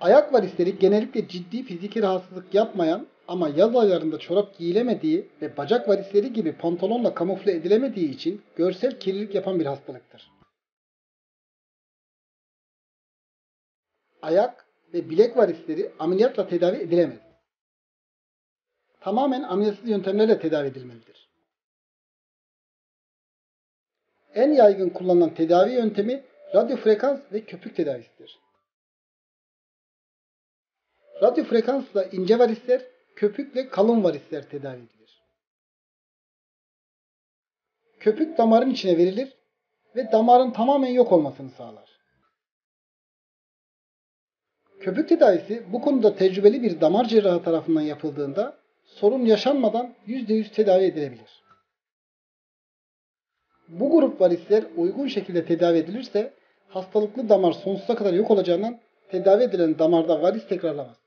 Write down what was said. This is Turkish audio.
Ayak varisleri genellikle ciddi fiziki rahatsızlık yapmayan ama yaz aylarında çorap giyilemediği ve bacak varisleri gibi pantolonla kamufle edilemediği için görsel kirlilik yapan bir hastalıktır. Ayak ve bilek varisleri ameliyatla tedavi edilemez. Tamamen ameliyatsız yöntemlerle tedavi edilmelidir. En yaygın kullanılan tedavi yöntemi radyo frekans ve köpük tedavisidir. Radyo frekansla ince varisler, köpük ve kalın varisler tedavi edilir. Köpük damarın içine verilir ve damarın tamamen yok olmasını sağlar. Köpük tedavisi bu konuda tecrübeli bir damar cerrahı tarafından yapıldığında sorun yaşanmadan %100 tedavi edilebilir. Bu grup varisler uygun şekilde tedavi edilirse hastalıklı damar sonsuza kadar yok olacağından tedavi edilen damarda varis tekrarlamaz.